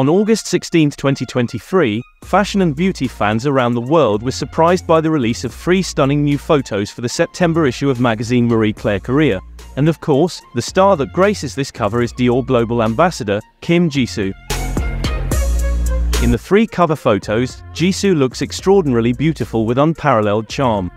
On August 16, 2023, fashion and beauty fans around the world were surprised by the release of three stunning new photos for the September issue of magazine Marie Claire Korea. And of course, the star that graces this cover is Dior Global Ambassador, Kim Jisoo. In the three cover photos, Jisoo looks extraordinarily beautiful with unparalleled charm.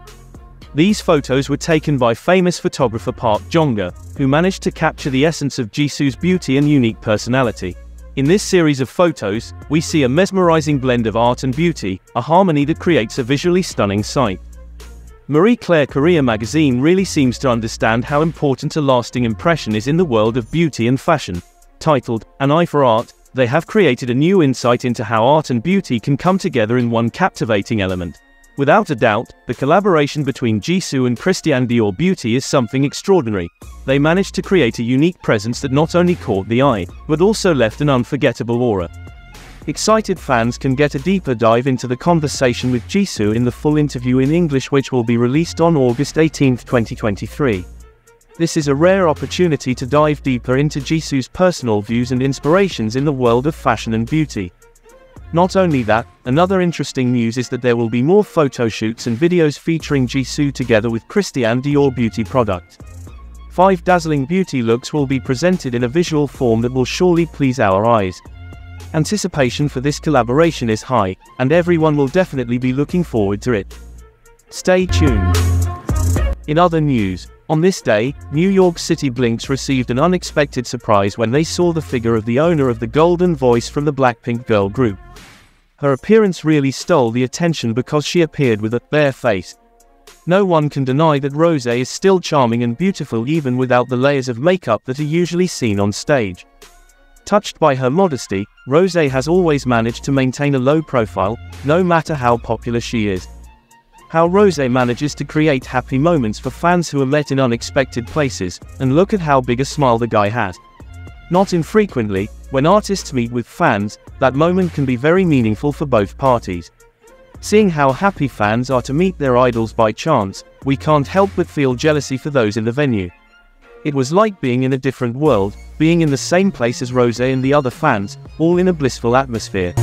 These photos were taken by famous photographer Park Jong-ga, who managed to capture the essence of Jisoo's beauty and unique personality. In this series of photos, we see a mesmerizing blend of art and beauty, a harmony that creates a visually stunning sight. Marie Claire Korea magazine really seems to understand how important a lasting impression is in the world of beauty and fashion. Titled, An Eye for Art, they have created a new insight into how art and beauty can come together in one captivating element. Without a doubt, the collaboration between Jisoo and Christian Dior Beauty is something extraordinary. They managed to create a unique presence that not only caught the eye, but also left an unforgettable aura. Excited fans can get a deeper dive into the conversation with Jisoo in the full interview in English which will be released on August 18, 2023. This is a rare opportunity to dive deeper into Jisoo's personal views and inspirations in the world of fashion and beauty. Not only that, another interesting news is that there will be more photo shoots and videos featuring Jisoo together with Christian Dior beauty product. Five dazzling beauty looks will be presented in a visual form that will surely please our eyes. Anticipation for this collaboration is high, and everyone will definitely be looking forward to it. Stay tuned. In other news, on this day, New York City Blinks received an unexpected surprise when they saw the figure of the owner of the Golden Voice from the Blackpink girl group. Her appearance really stole the attention because she appeared with a bare face. No one can deny that Rose is still charming and beautiful even without the layers of makeup that are usually seen on stage. Touched by her modesty, Rose has always managed to maintain a low profile, no matter how popular she is. How Rose manages to create happy moments for fans who are met in unexpected places, and look at how big a smile the guy has. Not infrequently, when artists meet with fans, that moment can be very meaningful for both parties. Seeing how happy fans are to meet their idols by chance, we can't help but feel jealousy for those in the venue. It was like being in a different world, being in the same place as Rose and the other fans, all in a blissful atmosphere.